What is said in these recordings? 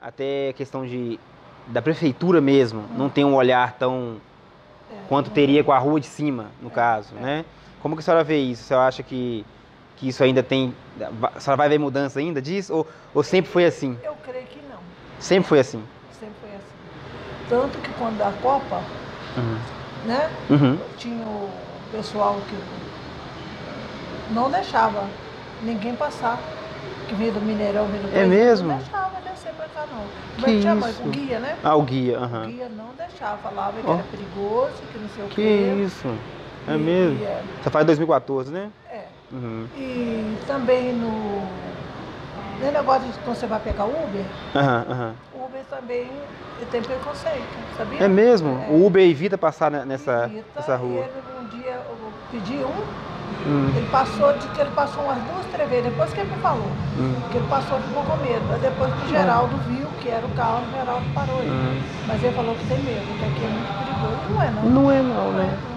até questão de da prefeitura mesmo não tem um olhar tão É, quanto não- teria com a rua de cima, no caso, é. né? Como que a senhora vê isso? Você acha que, que isso ainda tem. A senhora vai ver mudança ainda disso? Ou, ou sempre foi assim? Eu creio que não. Sempre foi assim? Sempre foi assim. Tanto que quando da Copa, Uhum. né? Uhum. Tinha o pessoal que não deixava ninguém passar. Que vinha do Mineirão, vinha do É coisa, mesmo? Não deixava cá, não. Como Que é que chama? isso? O guia, né? Ah, o guia, O aham. guia não deixava, falava que Ó. era perigoso, que não sei o Que quê. isso? É E- mesmo? e é, Você faz 2014, né? é. Uhum. E também no. No negócio de quando você vai pegar Uber, Aham, aham. o Uber também tem preconceito, sabia? É mesmo? É. O Uber evita passar ne- nessa, Visita, nessa e rua. Ele, um dia eu pedi um, Hum, ele passou, de que ele passou umas duas, três vezes, depois que ele me falou. hum, Que ele passou ficou com medo. Aí depois que o Geraldo viu que era o carro, o Geraldo parou ele. hum. Mas ele falou que tem medo, que aqui é muito perigoso. Não é não. Não é não, né? Não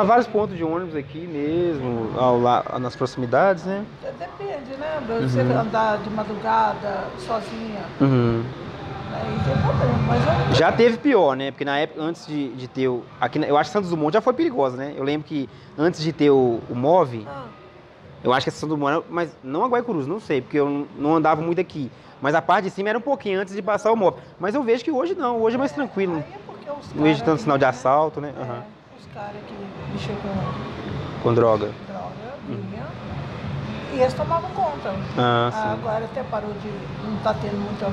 Há vários pontos de ônibus aqui mesmo, ao la... nas proximidades, né? é. Depende, né? Você Uhum. andar de madrugada, sozinha, Uhum. Já teve pior, né? Porque na época, antes de, de ter o. Aqui, eu acho que Santos Dumont já foi perigosa, né? Eu lembro que antes de ter o, o MOV, ah, eu acho que a Santos Dumont, era- mas não a Guaicurus, não sei, porque eu não- andava muito aqui. Mas a parte de cima era um pouquinho antes de passar o MOV. Mas eu vejo que hoje não, hoje é mais tranquilo. é Não vejo tanto sinal de assalto, né? É, Aham. os caras que mexeu com Com droga. Uhum. eles tomavam conta. Ah, Ah, agora até parou de. não tá tendo muita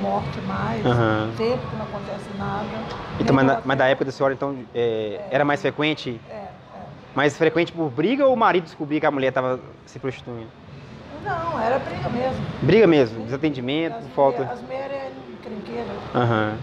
morte mais. Aham. Tempo que não acontece nada. Então, mas, na, mas da época da senhora, então, é, era mais frequente? É, é. Mais frequente por briga ou o marido descobria que a mulher estava se prostituindo? Não, era briga mesmo. Briga mesmo, desatendimento, As falta. mulher- As mulheres eram encrenqueiras. Aham.